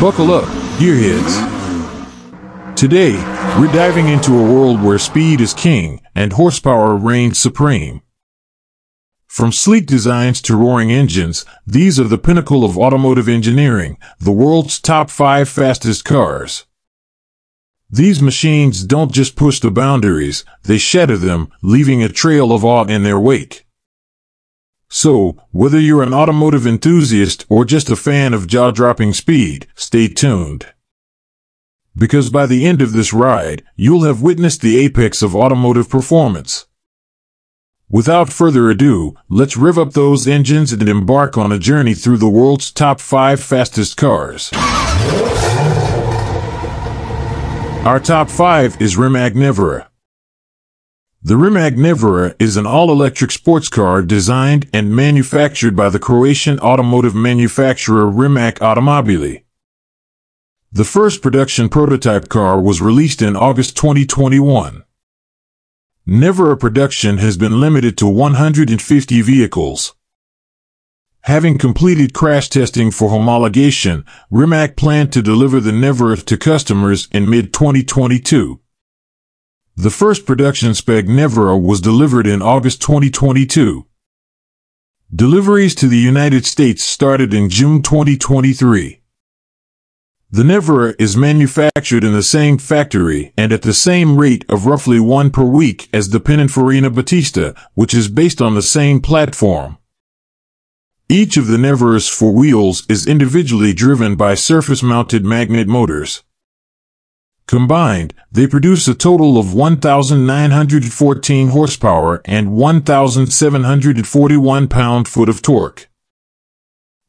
Buckle up, gearheads. Today, we're diving into a world where speed is king and horsepower reigns supreme. From sleek designs to roaring engines, these are the pinnacle of automotive engineering, the world's top five fastest cars. These machines don't just push the boundaries, they shatter them, leaving a trail of awe in their wake. So, whether you're an automotive enthusiast or just a fan of jaw-dropping speed, stay tuned. Because by the end of this ride, you'll have witnessed the apex of automotive performance. Without further ado, let's rev up those engines and embark on a journey through the world's top five fastest cars. Our top five is Rimac Nevera. The Rimac Nevera is an all-electric sports car designed and manufactured by the Croatian automotive manufacturer Rimac Automobili. The first production prototype car was released in August 2021. Nevera production has been limited to 150 vehicles. Having completed crash testing for homologation, Rimac planned to deliver the Nevera to customers in mid-2022. The first production spec Nevera was delivered in August 2022. Deliveries to the United States started in June 2023. The Nevera is manufactured in the same factory and at the same rate of roughly one per week as the Pininfarina Battista, which is based on the same platform. Each of the Nevera's four wheels is individually driven by surface-mounted magnet motors. Combined, they produce a total of 1,914 horsepower and 1,741 pound-foot of torque.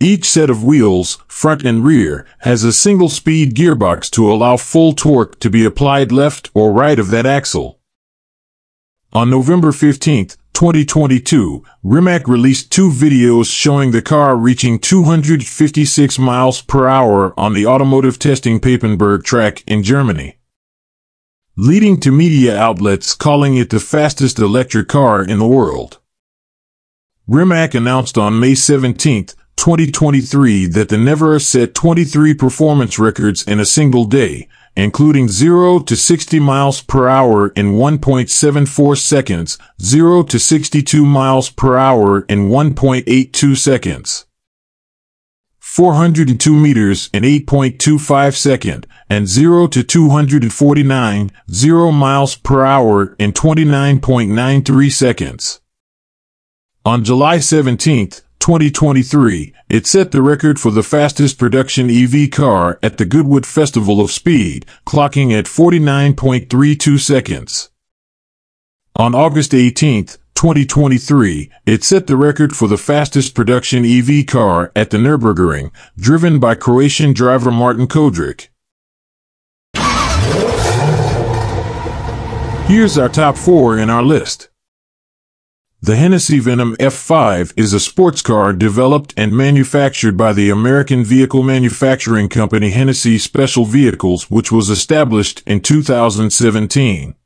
Each set of wheels, front and rear, has a single-speed gearbox to allow full torque to be applied left or right of that axle. On November 15, 2022, Rimac released two videos showing the car reaching 256 miles per hour on the automotive testing Papenburg track in Germany. Leading to media outlets calling it the fastest electric car in the world. Rimac announced on May 17, 2023 that the Nevera set 23 performance records in a single day, including 0 to 60 miles per hour in 1.74 seconds, 0 to 62 miles per hour in 1.82 seconds. 402 meters in 8.25 second, and 0 to 249, 0 miles per hour in 29.93 seconds. On July 17, 2023, it set the record for the fastest production EV car at the Goodwood Festival of Speed, clocking at 49.32 seconds. On August 18, 2023, it set the record for the fastest production EV car at the Nürburgring, driven by Croatian driver Martin Kodric. Here's our top four in our list. The Hennessey Venom F5 is a sports car developed and manufactured by the American vehicle manufacturing company Hennessey Special Vehicles, which was established in 2017.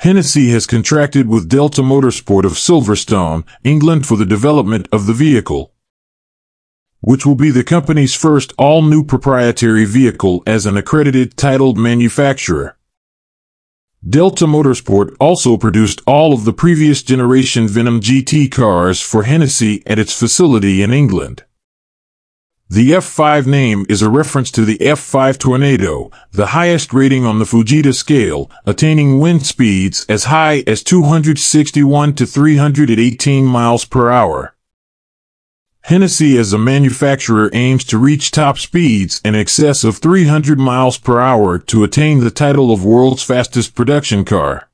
Hennessey has contracted with Delta Motorsport of Silverstone, England for the development of the vehicle, which will be the company's first all-new proprietary vehicle as an accredited titled manufacturer. Delta Motorsport also produced all of the previous generation Venom GT cars for Hennessey at its facility in England. The F5 name is a reference to the F5 Tornado, the highest rating on the Fujita scale, attaining wind speeds as high as 261 to 318 miles per hour. Hennessey as a manufacturer aims to reach top speeds in excess of 300 miles per hour to attain the title of world's fastest production car.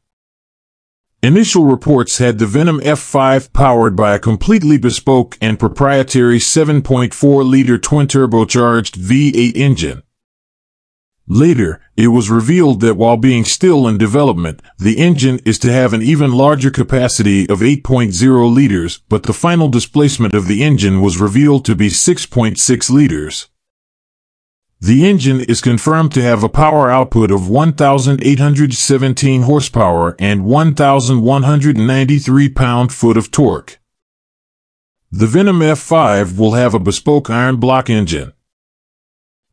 Initial reports had the Venom F5 powered by a completely bespoke and proprietary 7.4-liter twin-turbocharged V8 engine. Later, it was revealed that while being still in development, the engine is to have an even larger capacity of 8.0 liters, but the final displacement of the engine was revealed to be 6.6 liters. The engine is confirmed to have a power output of 1,817 horsepower and 1,193 pound-foot of torque. The Venom F5 will have a bespoke iron block engine.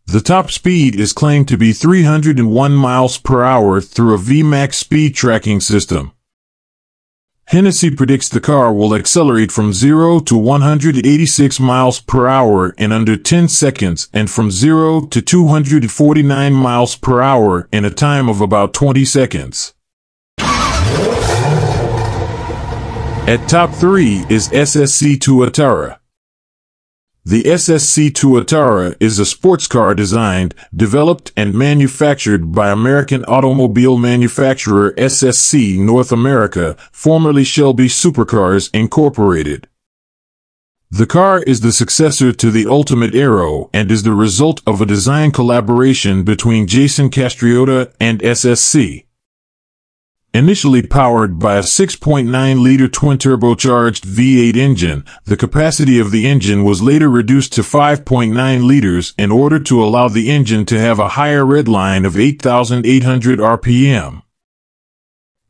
The top speed is claimed to be 301 miles per hour through a VMAX speed tracking system. Hennessey predicts the car will accelerate from 0 to 186 miles per hour in under 10 seconds and from 0 to 249 miles per hour in a time of about 20 seconds. At top 3 is SSC Tuatara. The SSC Tuatara is a sports car designed, developed, and manufactured by American automobile manufacturer SSC North America, formerly Shelby Supercars Incorporated. The car is the successor to the Ultimate Aero and is the result of a design collaboration between Jason Castriota and SSC. Initially powered by a 6.9-liter twin-turbocharged V8 engine, the capacity of the engine was later reduced to 5.9 liters in order to allow the engine to have a higher redline of 8,800 RPM.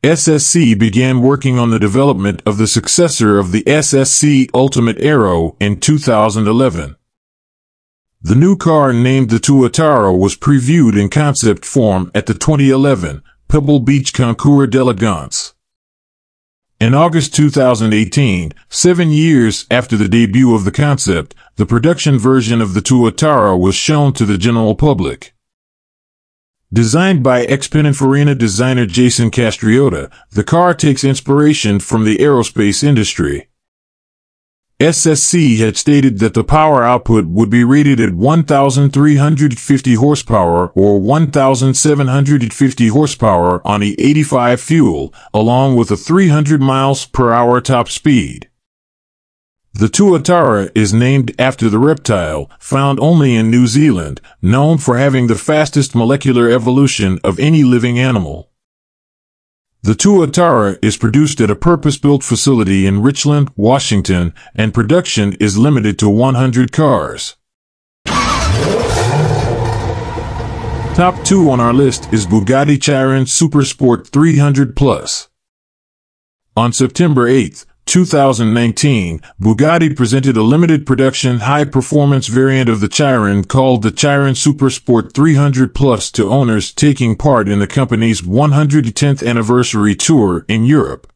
SSC began working on the development of the successor of the SSC Ultimate Aero in 2011. The new car named the Tuatara was previewed in concept form at the 2011 Pebble Beach Concours d'Elegance. In August 2018, seven years after the debut of the concept, the production version of the Tuatara was shown to the general public. Designed by ex-Pininfarina designer Jason Castriota, the car takes inspiration from the aerospace industry. SSC had stated that the power output would be rated at 1,350 horsepower or 1,750 horsepower on E85 fuel, along with a 300 miles per hour top speed. The tuatara is named after the reptile, found only in New Zealand, known for having the fastest molecular evolution of any living animal. The Tuatara is produced at a purpose-built facility in Richland, Washington, and production is limited to 100 cars. Top 2 on our list is Bugatti Chiron Supersport 300 Plus. On September 8, 2019, Bugatti presented a limited production high-performance variant of the Chiron called the Chiron Supersport 300 Plus to owners taking part in the company's 110th anniversary tour in Europe.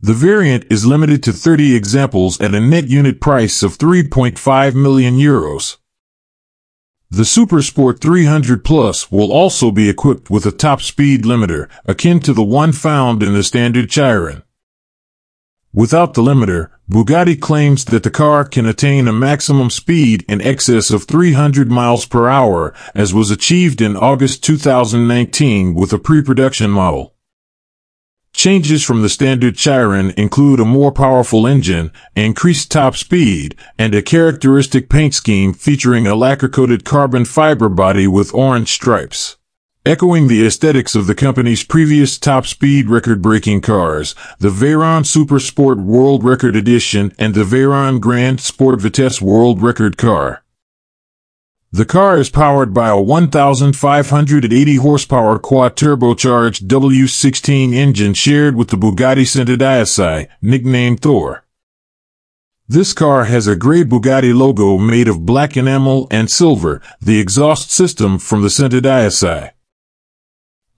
The variant is limited to 30 examples at a net unit price of 3.5 million euros. The Supersport 300 Plus will also be equipped with a top speed limiter, akin to the one found in the standard Chiron. Without the limiter, Bugatti claims that the car can attain a maximum speed in excess of 300 miles per hour, as was achieved in August 2019 with a pre-production model. Changes from the standard Chiron include a more powerful engine, increased top speed, and a characteristic paint scheme featuring a lacquer-coated carbon fiber body with orange stripes. Echoing the aesthetics of the company's previous top-speed record-breaking cars, the Veyron Super Sport World Record Edition and the Veyron Grand Sport Vitesse World Record car. The car is powered by a 1,580 horsepower quad-turbocharged W16 engine shared with the Bugatti Centodieci, nicknamed Thor. This car has a gray Bugatti logo made of black enamel and silver, the exhaust system from the Centodieci.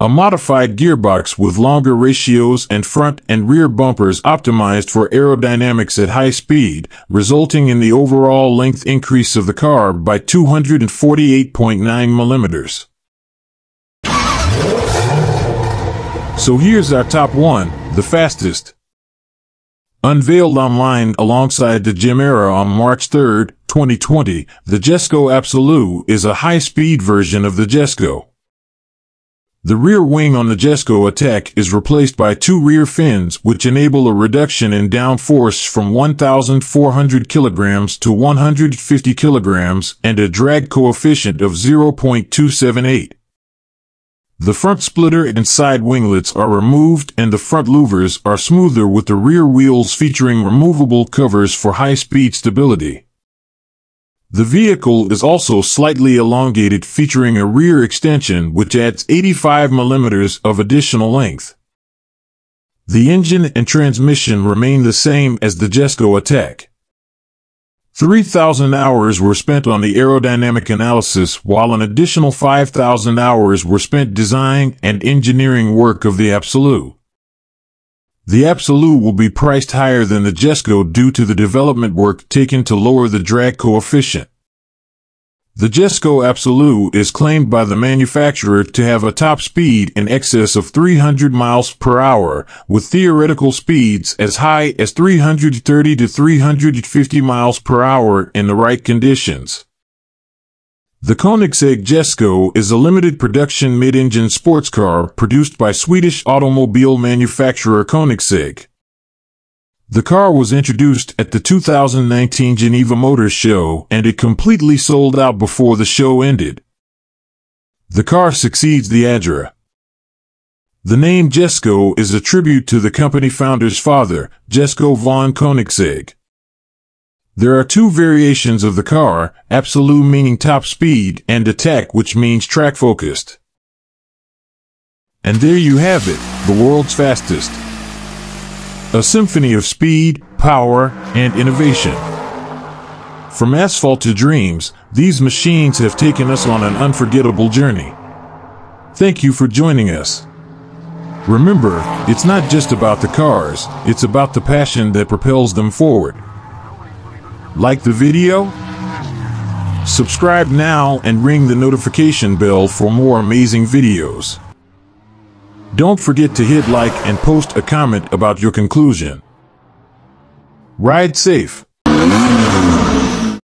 A modified gearbox with longer ratios and front and rear bumpers optimized for aerodynamics at high speed, resulting in the overall length increase of the car by 248.9 millimeters. So here's our top one, the fastest. Unveiled online alongside the Gemera on March 3, 2020, the Jesko Absolute is a high-speed version of the Jesko. The rear wing on the Jesko Attack is replaced by two rear fins which enable a reduction in downforce from 1,400 kilograms to 150 kilograms and a drag coefficient of 0.278. The front splitter and side winglets are removed and the front louvers are smoother with the rear wheels featuring removable covers for high-speed stability. The vehicle is also slightly elongated featuring a rear extension which adds 85 millimeters of additional length. The engine and transmission remain the same as the Jesko Attack. 3,000 hours were spent on the aerodynamic analysis while an additional 5,000 hours were spent design and engineering work of the Absolute. The Absolute will be priced higher than the Jesko due to the development work taken to lower the drag coefficient. The Jesko Absolute is claimed by the manufacturer to have a top speed in excess of 300 miles per hour, with theoretical speeds as high as 330 to 350 miles per hour in the right conditions. The Koenigsegg Jesko is a limited production mid-engine sports car produced by Swedish automobile manufacturer Koenigsegg. The car was introduced at the 2019 Geneva Motor Show and it completely sold out before the show ended. The car succeeds the Agera. The name Jesko is a tribute to the company founder's father, Jesko von Koenigsegg. There are two variations of the car, absolute meaning top speed and attack which means track focused. And there you have it, the world's fastest. A symphony of speed, power, and innovation. From asphalt to dreams, these machines have taken us on an unforgettable journey. Thank you for joining us. Remember, it's not just about the cars, it's about the passion that propels them forward. Like the video? Subscribe now and ring the notification bell for more amazing videos. Don't forget to hit like and post a comment about your conclusion. Ride safe.